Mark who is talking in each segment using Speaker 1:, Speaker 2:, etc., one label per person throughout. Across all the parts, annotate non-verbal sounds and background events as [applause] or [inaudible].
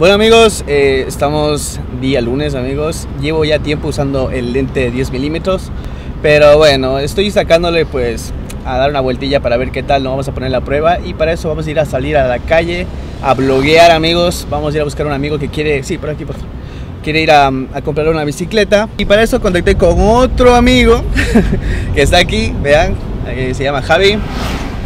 Speaker 1: Bueno amigos, eh, estamos día lunes amigos. Llevo ya tiempo usando el lente de 10 milímetros. Pero bueno, estoy sacándole pues a dar una vueltilla para ver qué tal. Nos vamos a poner la prueba y para eso vamos a ir a salir a la calle a bloguear amigos. Vamos a ir a buscar un amigo que quiere, sí, por aquí por favor. Quiere ir a, a comprar una bicicleta y para eso contacté con otro amigo [laughs] que está aquí, vean, eh, se llama Javi.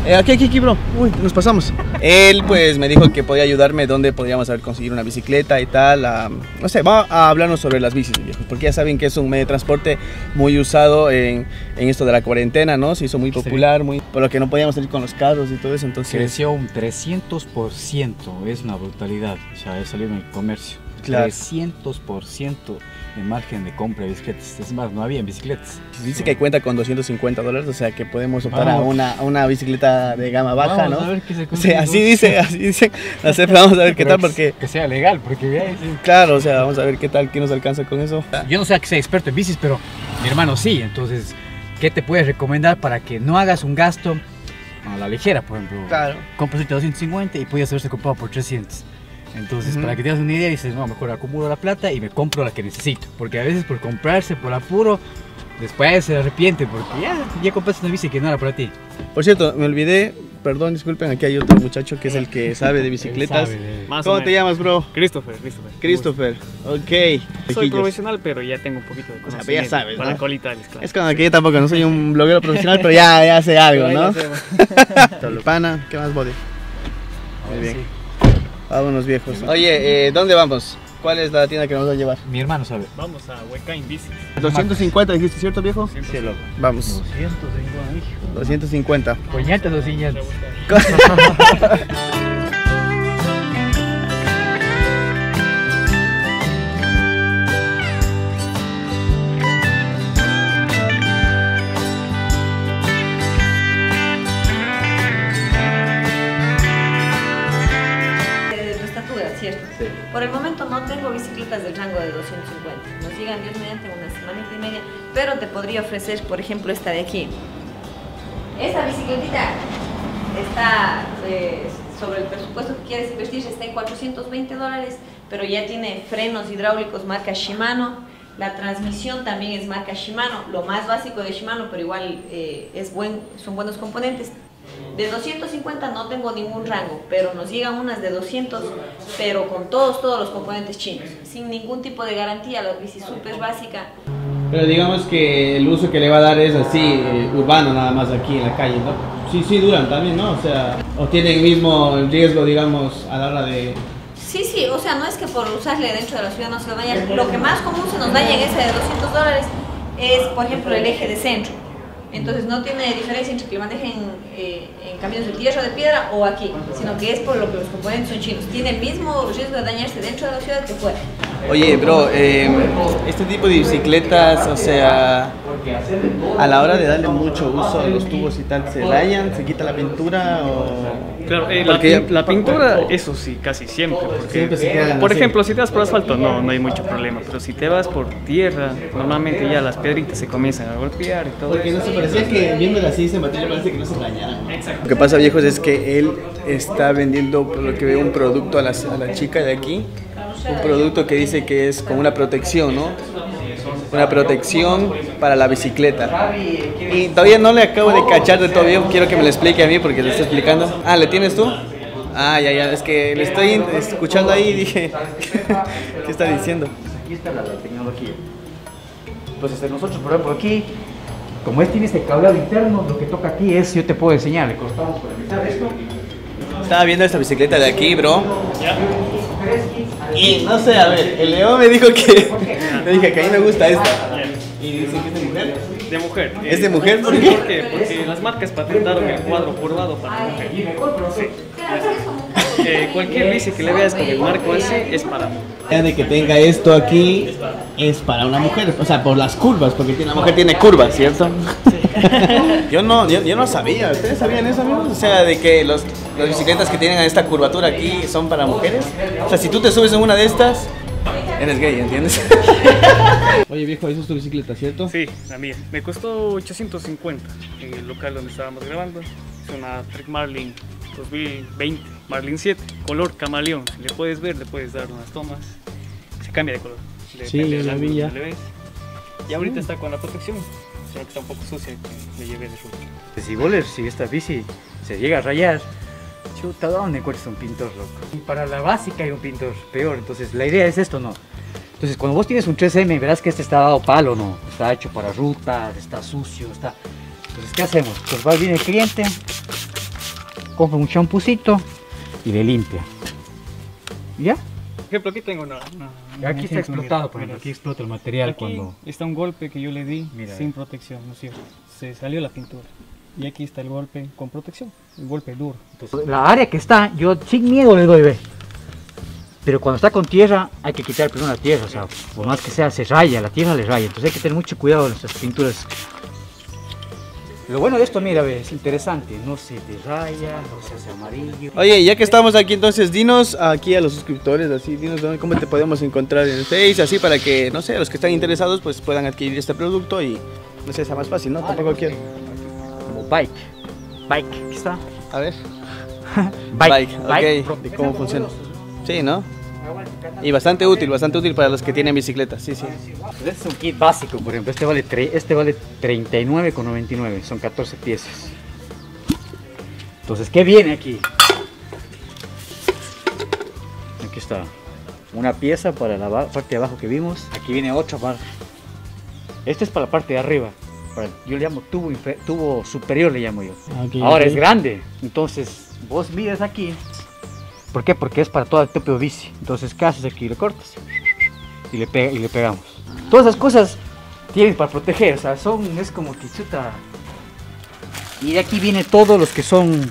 Speaker 1: Eh, aquí, aquí, aquí, bro. Uy, nos pasamos. Él, pues, me dijo que podía ayudarme dónde podríamos haber conseguir una bicicleta y tal. a- no sé, va a hablarnos sobre las bicis, viejos. Porque ya saben que es un medio de transporte muy usado en, en esto de la cuarentena, ¿no? Se hizo muy popular, muy, por lo que no podíamos salir con los carros y todo eso. Entonces,
Speaker 2: Creció un 300%, es una brutalidad. O sea, he salido en el comercio.
Speaker 1: Claro.
Speaker 2: 300% de margen de compra de bicicletas. Es más, no había bicicletas.
Speaker 1: dice que cuenta con 250 dólares, o sea que podemos optar a una, a una bicicleta de gama baja,
Speaker 2: Vamos
Speaker 1: ¿no?
Speaker 2: a ver qué se
Speaker 1: O sea, así dice, así dice. No sé, pero vamos a ver qué tal,
Speaker 2: que-
Speaker 1: porque,
Speaker 2: Que sea legal, porque veáis,
Speaker 1: claro, o sea, vamos a ver qué tal, qué nos alcanza con eso.
Speaker 2: Yo no sé que sea experto en bicis, pero mi hermano sí. Entonces, ¿qué te puedes recomendar para que no hagas un gasto a la ligera? Por ejemplo,
Speaker 1: Claro.
Speaker 2: compras ahorita 250 y puedes haberse comprado por 300. Entonces,
Speaker 1: Ujú.
Speaker 2: para que tengas una idea, dices, no, mejor acumulo la plata y me compro la que necesito. Porque a veces por comprarse por apuro, después se arrepiente porque ya, ya compraste una bici que no era para ti.
Speaker 1: Por cierto, me olvidé, perdón, disculpen, aquí hay otro muchacho que es el que [laughs] sabe de bicicletas.
Speaker 2: Sabe de-
Speaker 3: o
Speaker 1: ¿Cómo te llamas, bro?
Speaker 3: Christopher, Christopher.
Speaker 1: Christopher. Ok.
Speaker 3: Soy profesional, pero ya tengo un poquito de
Speaker 1: sea,
Speaker 3: conocimiento.
Speaker 1: pero ya sabes,
Speaker 3: Para
Speaker 1: ¿no?
Speaker 3: colitales, claro.
Speaker 1: Es como que yo tampoco no soy un [laughs] bloguero profesional, pero ya, ya sé algo, ¿no? [laughs] Pana, ¿qué más, body? Muy bien.
Speaker 2: Sí.
Speaker 1: Vámonos, viejos. Oye, eh, ¿dónde vamos? ¿Cuál es la tienda que nos va a llevar?
Speaker 2: Mi hermano sabe.
Speaker 3: Vamos a Huecain Bici.
Speaker 1: 250, dijiste, ¿cierto, viejo?
Speaker 3: Sí,
Speaker 2: loco.
Speaker 1: Vamos.
Speaker 2: 200,
Speaker 1: 250.
Speaker 2: Con llantas o sin
Speaker 4: de 250. Nos llegan Dios mediante una semanita y media, pero te podría ofrecer, por ejemplo, esta de aquí. Esta bicicletita está eh, sobre el presupuesto que quieres invertir, está en 420 dólares, pero ya tiene frenos hidráulicos marca Shimano. La transmisión también es marca Shimano, lo más básico de Shimano, pero igual eh, es buen, son buenos componentes. De 250 no tengo ningún rango, pero nos llegan unas de 200, pero con todos, todos los componentes chinos, sin ningún tipo de garantía, la bici súper básica.
Speaker 1: Pero digamos que el uso que le va a dar es así, eh, urbano nada más aquí en la calle, ¿no? Sí, sí duran también, ¿no? O sea, o tienen mismo el riesgo, digamos, a la hora de...
Speaker 4: Sí, sí, o sea, no es que por usarle dentro de la ciudad no se lo daña. Lo que más común se nos daña en ese de 200 dólares es, por ejemplo, el eje de centro. Entonces no tiene diferencia entre que lo manejen eh, en caminos de tierra, de piedra o aquí, sino que es por lo que los componentes son chinos. Tiene el mismo riesgo de dañarse dentro de la ciudad que fuera.
Speaker 1: Oye, bro, eh, este tipo de bicicletas, o sea, a la hora de darle mucho uso a los tubos y tal, ¿se dañan? ¿Se quita la pintura o...?
Speaker 3: Claro, eh, la,
Speaker 1: Porque-
Speaker 3: pin- la pintura, eso sí, casi siempre. Porque,
Speaker 1: Siempre se quedan
Speaker 3: por ejemplo, si te vas por asfalto, no, no hay mucho problema. Pero si te vas por tierra, normalmente ya las piedritas se comienzan a golpear y todo
Speaker 1: Porque no se parecía que viéndola así se material parece que no se dañaran.
Speaker 3: Exacto.
Speaker 1: Lo que pasa, viejos, es que él está vendiendo, por lo que veo, un producto a la, a la chica de aquí. Un producto que dice que es como una protección, ¿no? Una protección para la bicicleta. Y todavía no le acabo de cachar de todo bien. Quiero que me lo explique a mí porque le estoy explicando. Ah, ¿le tienes tú? Ah, ya, ya. Es que le estoy escuchando ahí y dije, [laughs] ¿qué está diciendo?
Speaker 2: Aquí está la, tecnología. Entonces, eh, nosotros, por ejemplo, aquí, como es tiene este cableado interno, lo que toca aquí es, yo te puedo enseñar, le cortamos por la mitad esto.
Speaker 1: Estaba viendo esta bicicleta de aquí, bro. Y no sé, a ver, el Leo me dijo que. Me dije que a mí me gusta esta. Y dice que es de mujer.
Speaker 3: De mujer.
Speaker 1: ¿Es de mujer? ¿Por qué?
Speaker 3: ¿Por qué? Porque las marcas patentaron el cuadro curvado para mujer. Sí. Eh, cualquier bici que le veas con el marco así es para mujer.
Speaker 1: Ya de que tenga esto aquí es para una mujer, o sea, por las curvas, porque tiene- la mujer tiene curvas, ¿cierto? [laughs] yo no, yo, yo no sabía, ¿ustedes sabían eso, amigos? O sea, de que los, las bicicletas que tienen esta curvatura aquí son para mujeres. O sea, si tú te subes en una de estas, eres gay, ¿entiendes? [laughs] Oye, viejo, eso es tu bicicleta, ¿cierto?
Speaker 3: Sí, la mía. Me costó 850 en el local donde estábamos grabando. Es una Trek Marlin 2020. Marlin 7, color camaleón. Si le puedes ver, le puedes dar unas tomas. Se cambia de color.
Speaker 1: Sí,
Speaker 3: del
Speaker 1: la
Speaker 3: ángulo
Speaker 1: vi ya.
Speaker 3: donde le ves. Y ahorita está con la protección. Solo que está un poco sucia que le llevé de ruta.
Speaker 2: Si vos le- si esta bici se llega a rayar, chuta, ¿dónde encuentras un pintor loco? Y para la básica hay un pintor peor, entonces la idea es esto, ¿no? Entonces cuando vos tienes un 3M, verás que este está dado palo, ¿no? Está hecho para rutas, está sucio, está... Entonces, ¿qué hacemos? Pues va bien el cliente, compra un champucito y le limpia. ¿Y ¿Ya?
Speaker 3: Por ejemplo, aquí tengo una. una- un
Speaker 2: Aquí está explotado, por ejemplo, aquí explota el material
Speaker 3: Aquí
Speaker 2: cuando...
Speaker 3: está un golpe que yo le di
Speaker 2: Mira,
Speaker 3: sin
Speaker 2: eh.
Speaker 3: protección, ¿no es cierto? Se salió la pintura. Y aquí está el golpe con protección, un golpe duro.
Speaker 2: Entonces, la área que está, yo sin miedo le doy, ve. Pero cuando está con tierra, hay que quitar primero la tierra, o sea, por más que sea, se raya, la tierra le raya. Entonces hay que tener mucho cuidado en nuestras pinturas. Lo bueno de esto, mira, ve, es interesante, no se te raya, no se hace amarillo.
Speaker 1: Oye, ya que estamos aquí, entonces dinos aquí a los suscriptores, así, dinos dónde- cómo te podemos encontrar en el Face, así para que, no sé, los que están interesados, pues puedan adquirir este producto y, no sé, sea más fácil, ¿no? Tampoco quiero.
Speaker 2: Como bike, bike, aquí está.
Speaker 1: A ver. [laughs]
Speaker 2: Bike,
Speaker 1: Bike, ok, de cómo funciona. Sí, ¿no? Y bastante útil, bastante útil para los que tienen bicicleta, sí, sí.
Speaker 2: Este es un kit básico, por ejemplo, este vale, este vale 39,99, son 14 piezas. Entonces, ¿qué viene aquí? Aquí está, una pieza para la parte de abajo que vimos, aquí viene otra para... Este es para la parte de arriba, para- yo le llamo tubo, tubo superior, le llamo yo. Ahora es grande, entonces vos miras aquí. ¿Por qué? Porque es para todo el tipo de bici. Entonces, ¿qué haces aquí? Le cortas y le, pegamos. Todas esas cosas tienen para proteger, o sea, son, es como que chuta. Y de aquí viene todos los que son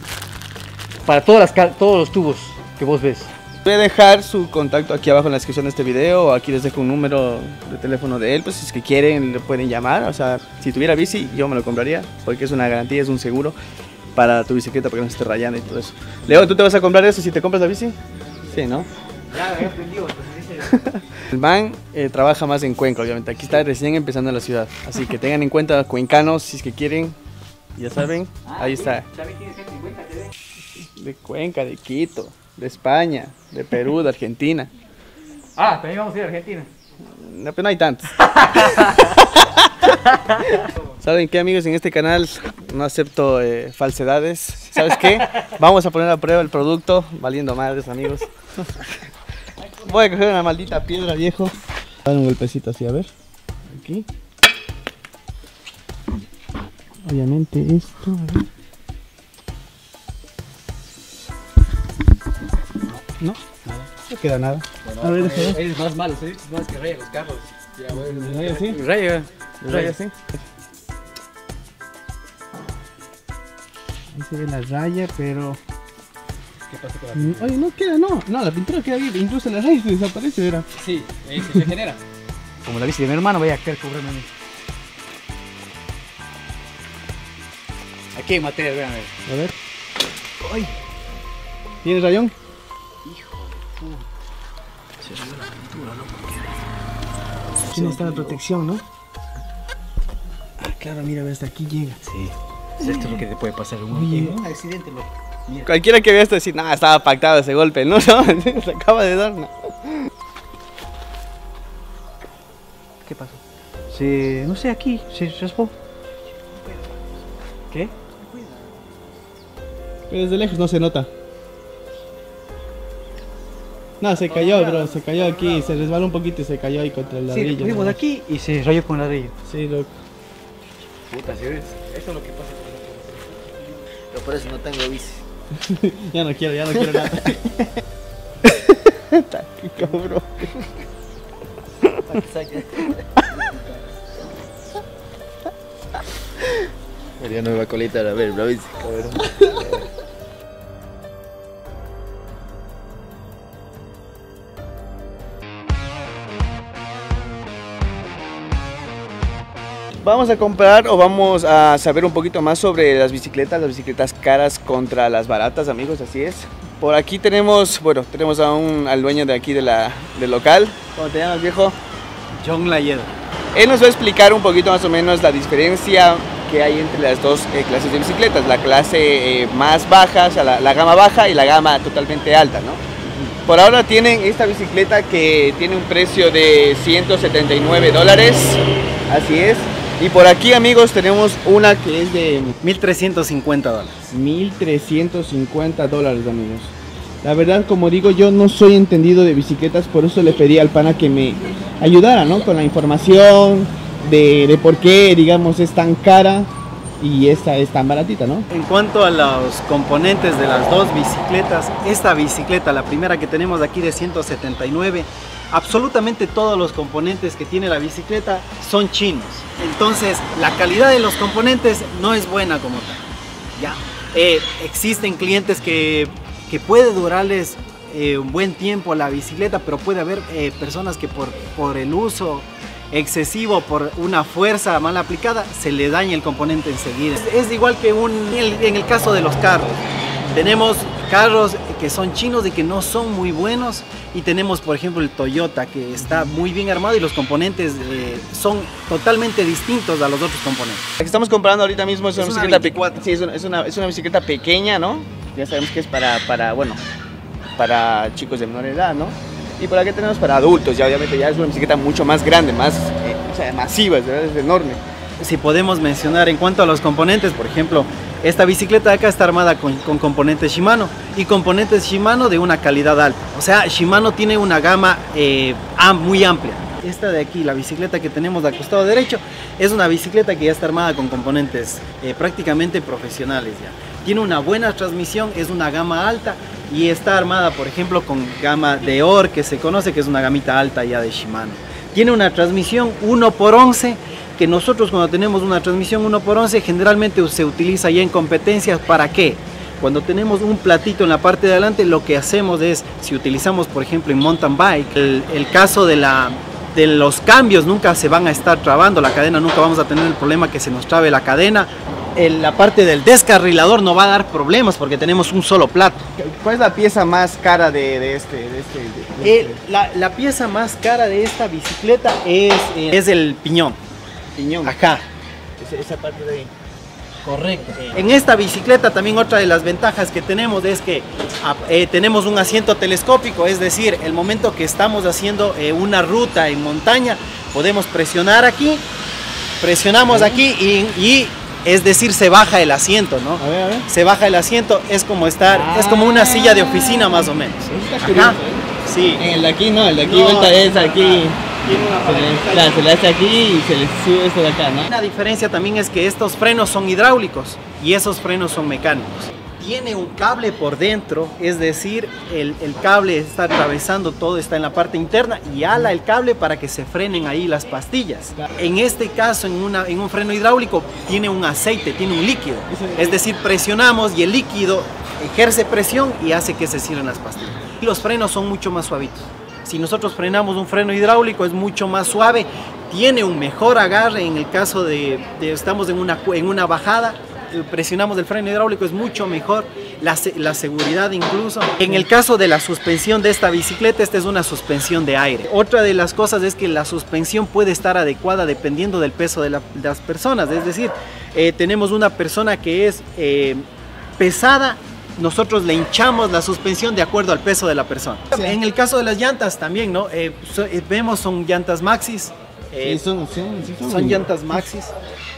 Speaker 2: para todas las, todos los tubos que vos ves.
Speaker 1: Voy a dejar su contacto aquí abajo en la descripción de este video, aquí les dejo un número de teléfono de él, pues si es que quieren le pueden llamar, o sea, si tuviera bici yo me lo compraría, porque es una garantía, es un seguro para tu bicicleta, para que no se esté rayando y todo eso. Leo, ¿tú te vas a comprar eso si te compras la bici? Sí, ¿no?
Speaker 2: Ya, aprendido, [laughs]
Speaker 1: El man eh, trabaja más en Cuenca, obviamente. Aquí está recién empezando la ciudad. Así que tengan en cuenta cuencanos si es que quieren. Ya saben, ahí está. De Cuenca, de Quito, de España, de Perú, de Argentina.
Speaker 2: Ah, también vamos a ir a Argentina.
Speaker 1: No, pero no hay tantos. [laughs] ¿Saben qué, amigos? En este canal no acepto eh, falsedades. ¿Sabes qué? Vamos a poner a prueba el producto, valiendo madres, amigos. Voy a coger una maldita piedra, viejo. Dar un golpecito así, a ver. Aquí. Obviamente esto, a ver. No, nada. No queda nada. a ver.
Speaker 2: Eres más malo, eres más que raya los carros.
Speaker 1: Raya así.
Speaker 2: Raya.
Speaker 1: Raya así. Ahí se ve la raya, pero.
Speaker 2: ¿Qué pasa con la
Speaker 1: Mm, Oye, no queda, no. No, la pintura queda bien. Incluso la raya se desaparece, verá.
Speaker 2: Sí, ahí se regenera. Como la bici de mi hermano, vaya a querer cobrarme a mí. Aquí hay material, vean, a ver.
Speaker 1: A ver. Ay. ¿Tienes rayón? Tiene esta protección, ¿no? Ah, claro, mira, hasta aquí llega.
Speaker 2: Sí. Esto es lo que te puede pasar un,
Speaker 1: Oye.
Speaker 2: en un accidente, loco. Mira.
Speaker 1: Cualquiera que vea esto decir, nah, estaba pactado ese golpe, no, no, [laughs] se acaba de dar. no.
Speaker 2: ¿Qué pasó? Se, no sé, aquí, se raspó. ¿Qué?
Speaker 1: Pero desde lejos no se nota. No, se cayó, bro, se cayó aquí, se resbaló un poquito y se cayó ahí contra el
Speaker 2: Sí,
Speaker 1: ladrillo.
Speaker 2: lo pusimos
Speaker 1: ¿no?
Speaker 2: aquí y se rayó con ladrillo.
Speaker 1: Sí, loco.
Speaker 2: Puta, si ves. Eso es lo que pasa.
Speaker 5: Pero por eso no tengo bici. [laughs]
Speaker 1: Ya no quiero, ya no quiero nada. [laughs] Está aquí, cabrón.
Speaker 5: Quería nueva colita, a ver, la bici. [laughs]
Speaker 1: Vamos a comprar o vamos a saber un poquito más sobre las bicicletas, las bicicletas caras contra las baratas, amigos, así es. Por aquí tenemos, bueno, tenemos a un, al dueño de aquí de la, del local. ¿Cómo te llamas, viejo?
Speaker 2: John Layeda.
Speaker 1: Él nos va a explicar un poquito más o menos la diferencia que hay entre las dos eh, clases de bicicletas, la clase eh, más baja, o sea, la, la gama baja y la gama totalmente alta, ¿no? Por ahora tienen esta bicicleta que tiene un precio de 179 dólares, así es. Y por aquí amigos tenemos una que es de
Speaker 6: 1350 dólares.
Speaker 1: 1350 dólares amigos. La verdad, como digo, yo no soy entendido de bicicletas, por eso le pedí al pana que me ayudara, ¿no? Con la información de, de por qué, digamos, es tan cara y esta es tan baratita, ¿no?
Speaker 6: En cuanto a los componentes de las dos bicicletas, esta bicicleta, la primera que tenemos aquí de 179, absolutamente todos los componentes que tiene la bicicleta son chinos. Entonces, la calidad de los componentes no es buena como tal. ¿ya? Eh, existen clientes que, que puede durarles eh, un buen tiempo la bicicleta, pero puede haber eh, personas que por, por el uso excesivo, por una fuerza mal aplicada, se le daña el componente enseguida. Es, es igual que un, en, el, en el caso de los carros. Tenemos carros que son chinos y que no son muy buenos y tenemos por ejemplo el Toyota que está muy bien armado y los componentes eh, son totalmente distintos a los otros componentes.
Speaker 1: La que estamos comprando ahorita mismo es una
Speaker 6: Es una
Speaker 1: bicicleta
Speaker 6: 24.
Speaker 1: pequeña. Sí, es una, es, una, es una bicicleta pequeña, ¿no? Ya sabemos que es para, para, bueno, para chicos de menor edad, ¿no? Y por aquí tenemos para adultos, ya obviamente ya es una bicicleta mucho más grande, más eh, o sea, masiva, es enorme.
Speaker 6: Si podemos mencionar en cuanto a los componentes, por ejemplo, esta bicicleta de acá está armada con, componentes Shimano y componentes Shimano de una calidad alta. O sea, Shimano tiene una gama eh, muy amplia. Esta de aquí, la bicicleta que tenemos al costado derecho, es una bicicleta que ya está armada con componentes eh, prácticamente profesionales ya. Tiene una buena transmisión, es una gama alta y está armada, por ejemplo, con gama de OR, que se conoce que es una gamita alta ya de Shimano. Tiene una transmisión 1x11 que nosotros cuando tenemos una transmisión 1x11 generalmente se utiliza ya en competencias para qué? Cuando tenemos un platito en la parte de adelante lo que hacemos es, si utilizamos por ejemplo en mountain bike, el, el caso de, la, de los cambios nunca se van a estar trabando, la cadena nunca vamos a tener el problema que se nos trabe la cadena, el- la parte del descarrilador no va a dar problemas porque tenemos un solo plato.
Speaker 1: ¿Cuál es la pieza más cara de, de este? De este, de- de
Speaker 6: Eh,
Speaker 1: este
Speaker 6: la, la pieza más cara de esta bicicleta es, eh, es el piñón,
Speaker 1: piñón?
Speaker 6: acá.
Speaker 1: Esa, esa parte de ahí.
Speaker 6: Correcto. En esta bicicleta también otra de las ventajas que tenemos es que ah, eh, tenemos un asiento telescópico, es decir, el momento que estamos haciendo eh, una ruta en montaña, podemos presionar aquí, presionamos aquí y, y, es decir, se baja el asiento, ¿no?
Speaker 1: A ver, a ver.
Speaker 6: Se baja el asiento, es como estar, es como una silla de oficina más o menos.
Speaker 1: Está
Speaker 6: Ajá.
Speaker 1: curioso, ¿eh?
Speaker 6: Sí.
Speaker 1: En el de aquí no, el de aquí
Speaker 6: No,
Speaker 1: vuelta es
Speaker 6: no,
Speaker 1: aquí. Se le hace aquí y se le sube esto de acá, ¿no?
Speaker 6: La diferencia también es que estos frenos son hidráulicos y esos frenos son mecánicos. Tiene un cable por dentro, es decir, el, el cable está atravesando todo, está en la parte interna y ala el cable para que se frenen ahí las pastillas. En este caso, en, una, en un freno hidráulico, tiene un aceite, tiene un líquido. Es decir, presionamos y el líquido ejerce presión y hace que se cierren las pastillas. Y los frenos son mucho más suavitos. Si nosotros frenamos un freno hidráulico es mucho más suave, tiene un mejor agarre en el caso de, de estamos en una, en una bajada, eh, presionamos el freno hidráulico es mucho mejor, la, la seguridad incluso. En el caso de la suspensión de esta bicicleta, esta es una suspensión de aire. Otra de las cosas es que la suspensión puede estar adecuada dependiendo del peso de las personas, es decir, eh, tenemos una persona que es eh, pesada nosotros le hinchamos la suspensión de acuerdo al peso de la persona. En el caso de las llantas también, ¿no? Eh, so- eh, vemos son llantas maxis. eh,
Speaker 1: Sí, son, sí son-
Speaker 6: son llantas maxis.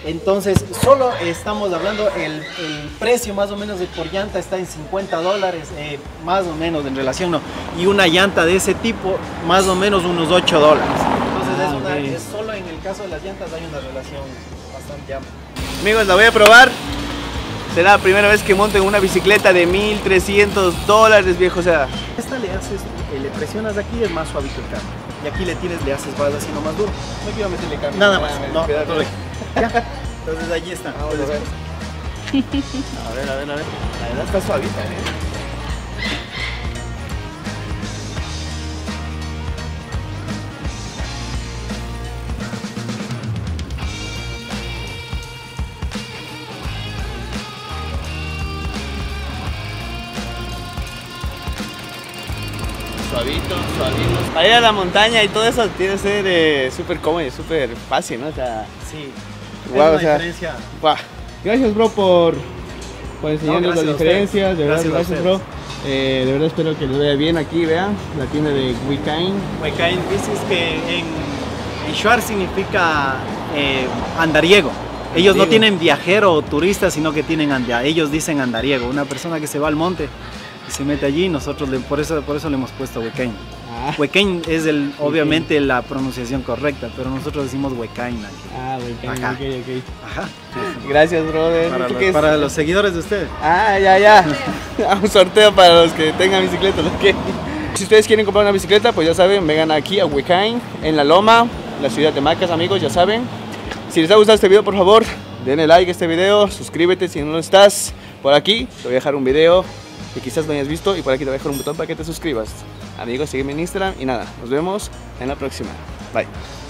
Speaker 6: Entonces, solo estamos hablando, el, el precio más o menos de por llanta está en 50 dólares, eh, más o menos en relación, ¿no? Y una llanta de ese tipo, más o menos unos 8 dólares. Entonces, es
Speaker 1: Ah,
Speaker 6: una-
Speaker 1: ok.
Speaker 6: es solo en el caso de las llantas hay una relación bastante amplia.
Speaker 1: Amigos, la voy a probar. Será la primera vez que monto en una bicicleta de 1300 dólares, viejo. O sea,
Speaker 6: Esta le haces, eh, le presionas aquí es más suavito el cambio. Y aquí le tienes, le haces vas haciendo más duro.
Speaker 1: no quiero meterle cambio.
Speaker 6: Nada más.
Speaker 1: Ah,
Speaker 6: No,
Speaker 1: me-
Speaker 6: no, [laughs] ya. Entonces allí está.
Speaker 1: Vamos a ver. A ver, a ver, a ver. La verdad está suavita, ¿eh? Para ir a la montaña y todo eso tiene que ser eh, súper cómodo y súper fácil, ¿no? O sea,
Speaker 6: Sí. Es
Speaker 1: Guau,
Speaker 6: una
Speaker 1: o sea, guau. Gracias, bro, por, por enseñarnos
Speaker 6: No,
Speaker 1: las diferencias. De verdad,
Speaker 6: Gracias
Speaker 1: gracias, bro. Eh, de verdad espero que les vaya bien aquí, vean, la tienda de Weekend.
Speaker 6: Huecaín bicis que en, en Shuar significa eh, andariego. Ellos no
Speaker 1: Andariego.
Speaker 6: tienen viajero o turista, sino que tienen anda, ellos dicen andariego, una persona que se va al monte y se mete allí, nosotros le- por eso por eso le hemos puesto Huecaín.
Speaker 1: Ah,
Speaker 6: Huecaín es el obviamente la pronunciación correcta, pero nosotros decimos Huecaín aquí.
Speaker 1: ah, Weekend,
Speaker 6: Ajá.
Speaker 1: ok, ok.
Speaker 6: Ajá.
Speaker 1: Gracias, brother.
Speaker 6: Para,
Speaker 1: ¿Tú
Speaker 6: los, para seguidores de ustedes.
Speaker 1: Ah, ya, ya. [laughs] Un sorteo para los que tengan bicicleta. los que- Si ustedes quieren comprar una bicicleta, pues ya saben, vengan aquí a Huicain, en La Loma, la ciudad de Macas, amigos, ya saben. Si les ha gustado este video, por favor, denle like a este video, suscríbete si no lo estás. Por aquí te voy a dejar un video que quizás no hayas visto y por aquí te voy a dejar un botón para que te suscribas. Amigos, sígueme en Instagram y nada, nos vemos en la próxima. Bye.